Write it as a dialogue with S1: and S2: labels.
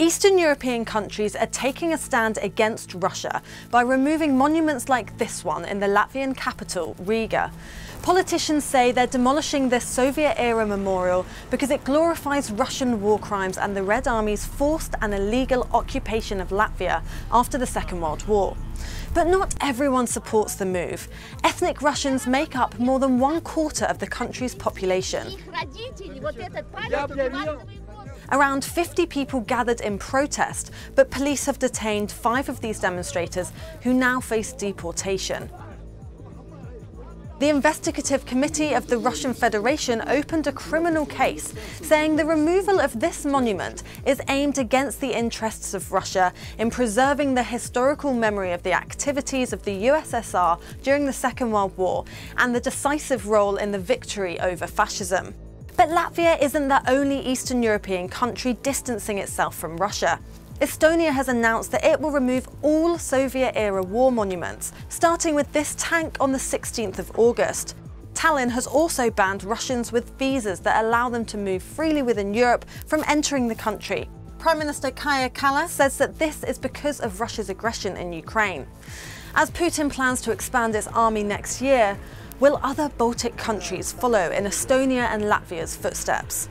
S1: Eastern European countries are taking a stand against Russia by removing monuments like this one in the Latvian capital, Riga. Politicians say they're demolishing this Soviet-era memorial because it glorifies Russian war crimes and the Red Army's forced and illegal occupation of Latvia after the Second World War. But not everyone supports the move. Ethnic Russians make up more than one quarter of the country's population. Around 50 people gathered in protest, but police have detained five of these demonstrators who now face deportation. The investigative committee of the Russian Federation opened a criminal case, saying the removal of this monument is aimed against the interests of Russia in preserving the historical memory of the activities of the USSR during the Second World War and the decisive role in the victory over fascism. But Latvia isn't the only Eastern European country distancing itself from Russia. Estonia has announced that it will remove all Soviet-era war monuments, starting with this tank on the 16th of August. Tallinn has also banned Russians with visas that allow them to move freely within Europe from entering the country. Prime Minister Kaja Kallas says that this is because of Russia's aggression in Ukraine. As Putin plans to expand its army next year, Will other Baltic countries follow in Estonia and Latvia's footsteps?